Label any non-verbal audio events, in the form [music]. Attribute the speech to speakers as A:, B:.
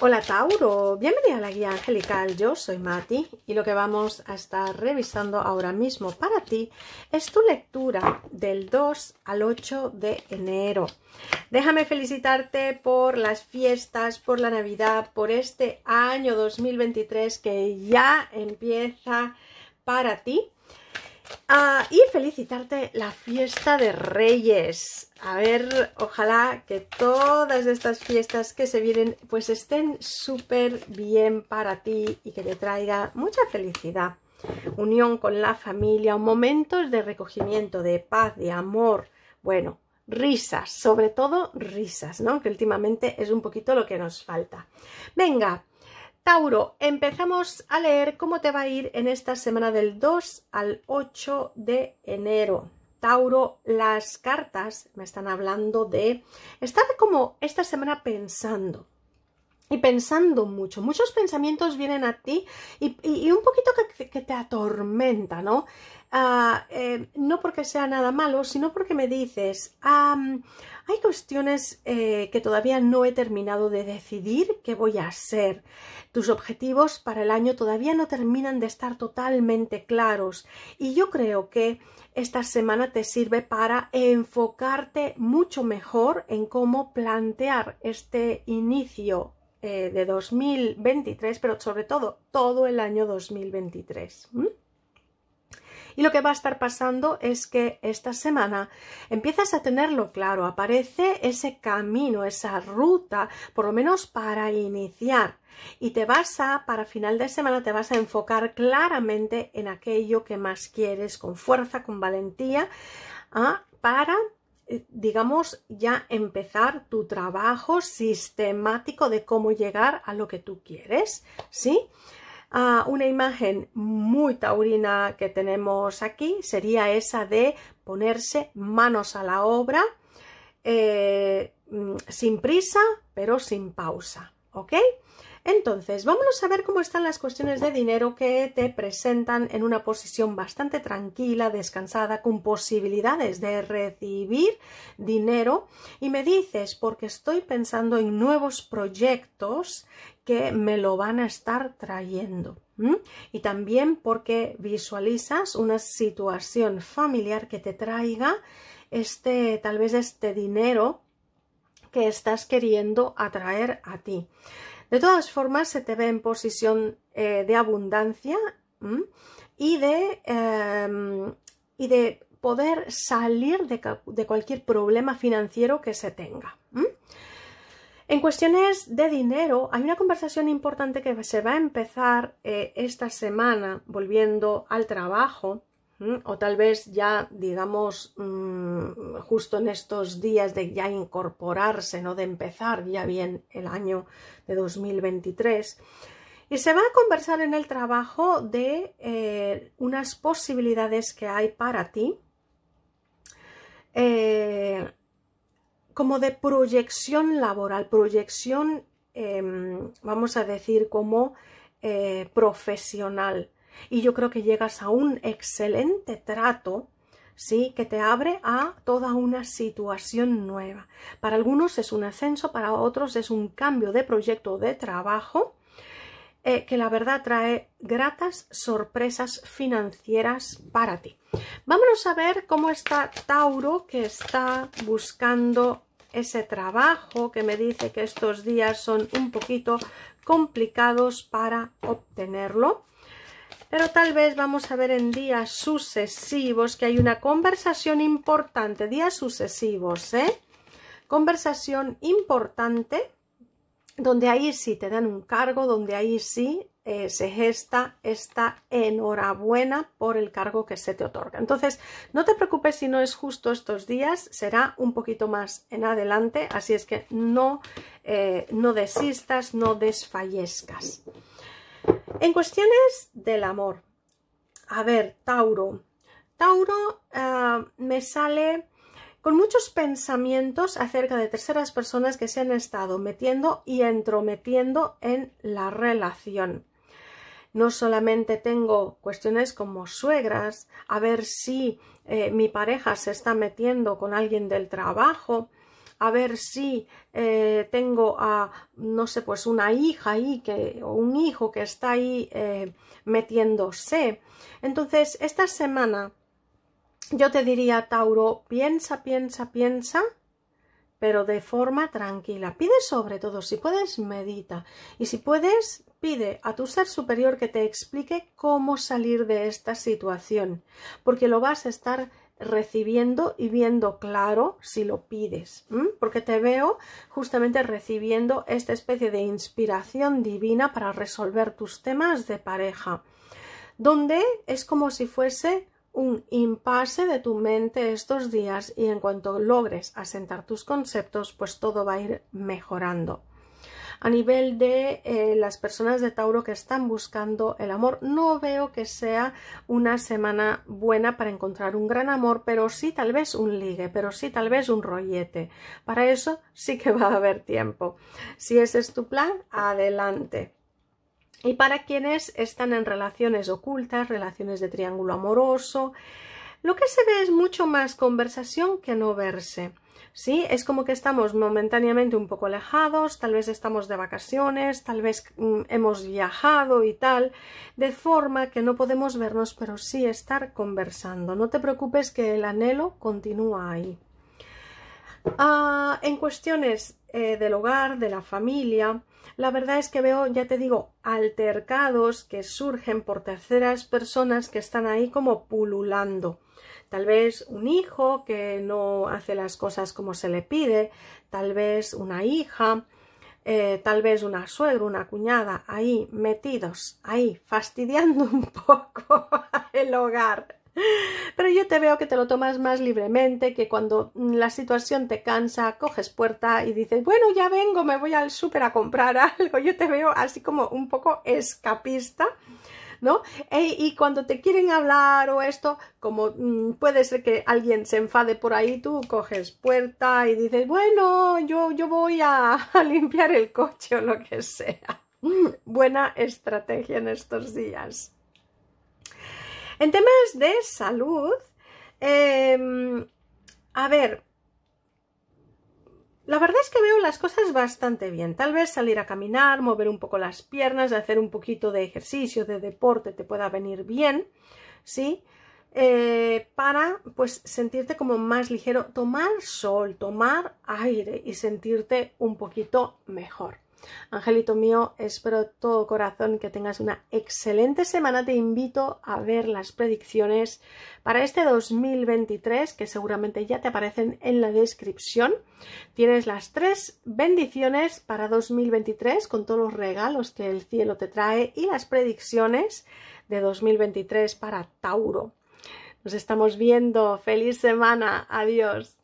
A: Hola Tauro, bienvenida a la guía angelical, yo soy Mati y lo que vamos a estar revisando ahora mismo para ti es tu lectura del 2 al 8 de enero. Déjame felicitarte por las fiestas, por la Navidad, por este año 2023 que ya empieza para ti Y felicitarte la fiesta de Reyes. A ver, ojalá que todas estas fiestas que se vienen pues estén súper bien para ti y que te traiga mucha felicidad. Unión con la familia, momentos de recogimiento, de paz, de amor. Bueno, risas, sobre todo risas, ¿no? Que últimamente es un poquito lo que nos falta. Venga, Tauro, empezamos a leer cómo te va a ir en esta semana del 2 al 8 de enero. Tauro, las cartas me están hablando de estar como esta semana pensando, y pensando mucho. Muchos pensamientos vienen a ti y, un poquito que, te atormenta, ¿no? Ah, eh, no porque sea nada malo, sino porque me dices, hay cuestiones eh, que todavía no he terminado de decidir qué voy a hacer. Tus objetivos para el año todavía no terminan de estar totalmente claros y yo creo que esta semana te sirve para enfocarte mucho mejor en cómo plantear este inicio eh, de 2023, pero sobre todo todo el año 2023. Y lo que va a estar pasando es que esta semana empiezas a tenerlo claro, aparece ese camino, esa ruta, por lo menos para iniciar. Y te vas a, para final de semana, te vas a enfocar claramente en aquello que más quieres, con fuerza, con valentía, ¿ah? para digamos, ya empezar tu trabajo sistemático de cómo llegar a lo que tú quieres, ¿sí? una imagen muy taurina que tenemos aquí sería esa de ponerse manos a la obra eh, mm, sin prisa pero sin pausa, ¿ok? Entonces, vámonos a ver cómo están las cuestiones de dinero que te presentan en una posición bastante tranquila, descansada, con posibilidades de recibir dinero. Y me dices, porque estoy pensando en nuevos proyectos que me lo van a estar trayendo. Y también porque visualizas una situación familiar que te traiga este, tal vez este dinero que estás queriendo atraer a ti. De todas formas, se te ve en posición eh, de abundancia y, de, em, y, de, poder salir de, cualquier problema financiero que se tenga. En cuestiones de dinero, hay una conversación importante que se va a empezar eh, esta semana volviendo al trabajo o tal vez ya, digamos, mm, justo en estos días de ya incorporarse, ¿no? De empezar ya bien el año de 2023. Y se va a conversar en el trabajo de eh, unas posibilidades que hay para ti, eh, como de proyección laboral, proyección, em, vamos a decir, como eh, profesional y yo creo que llegas a un excelente trato ¿sí? que te abre a toda una situación nueva. Para algunos es un ascenso, para otros es un cambio de proyecto de trabajo eh, que la verdad trae gratas sorpresas financieras para ti. Vámonos a ver cómo está Tauro que está buscando ese trabajo que me dice que estos días son un poquito complicados para obtenerlo pero tal vez vamos a ver en días sucesivos que hay una conversación importante, días sucesivos, ¿eh? Conversación importante, donde ahí sí te dan un cargo, donde ahí sí eh, se gesta esta enhorabuena por el cargo que se te otorga. Entonces, no te preocupes si no es justo estos días, será un poquito más en adelante, así es que no, eh, no desistas, no desfallezcas. En cuestiones del amor, a ver, Tauro. Tauro eh, me sale con muchos pensamientos acerca de terceras personas que se han estado metiendo y entrometiendo en la relación. No solamente tengo cuestiones como suegras, a ver si eh, mi pareja se está metiendo con alguien del trabajo, a ver si eh, tengo a, no sé, pues una hija ahí que, o un hijo que está ahí eh, metiéndose. Entonces, esta semana yo te diría, Tauro, piensa, piensa, piensa, pero de forma tranquila. Pide sobre todo, si puedes, medita. Y si puedes, pide a tu ser superior que te explique cómo salir de esta situación, porque lo vas a estar recibiendo y viendo claro si lo pides, porque te veo justamente recibiendo esta especie de inspiración divina para resolver tus temas de pareja, donde es como si fuese un impasse de tu mente estos días y en cuanto logres asentar tus conceptos, pues todo va a ir mejorando. A nivel de eh, las personas de Tauro que están buscando el amor, no veo que sea una semana buena para encontrar un gran amor, pero sí tal vez un ligue, pero sí tal vez un rollete. Para eso sí que va a haber tiempo. Si ese es tu plan, adelante. Y para quienes están en relaciones ocultas, relaciones de triángulo amoroso, lo que se ve es mucho más conversación que no verse. ¿Sí? Es como que estamos momentáneamente un poco alejados, tal vez estamos de vacaciones, tal vez mm, hemos viajado y tal, de forma que no podemos vernos, pero sí estar conversando. No te preocupes que el anhelo continúa ahí. Ah, en cuestiones eh, del hogar, de la familia, la verdad es que veo, ya te digo, altercados que surgen por terceras personas que están ahí como pululando. Tal vez un hijo que no hace las cosas como se le pide, tal vez una hija, eh, tal vez una suegra, una cuñada, ahí metidos, ahí fastidiando [laughs] un poco el hogar. Pero yo te veo que te lo tomas más libremente, que cuando la situación te cansa, coges puerta y dices, bueno, ya vengo, me voy al súper a comprar [laughs] algo. Yo te veo así como un poco escapista. ¿No? Y cuando te quieren hablar o esto, como mm, puede ser que alguien se enfade por ahí, tú coges puerta y dices, bueno, yo, yo voy a, [laughs] a limpiar el coche o lo que sea. [laughs] Buena estrategia en estos días. En temas de salud, em, a ver, la verdad es que veo las cosas bastante bien. Tal vez salir a caminar, mover un poco las piernas, hacer un poquito de ejercicio, de deporte, te pueda venir bien, ¿sí? Eh, para pues sentirte como más ligero, tomar sol, tomar aire y sentirte un poquito mejor. Angelito mío, espero de todo corazón que tengas una excelente semana. Te invito a ver las predicciones para este 2023, que seguramente ya te aparecen en la descripción. Tienes las tres bendiciones para 2023 con todos los regalos que el cielo te trae y las predicciones de 2023 para Tauro. Nos estamos viendo. Feliz semana. Adiós.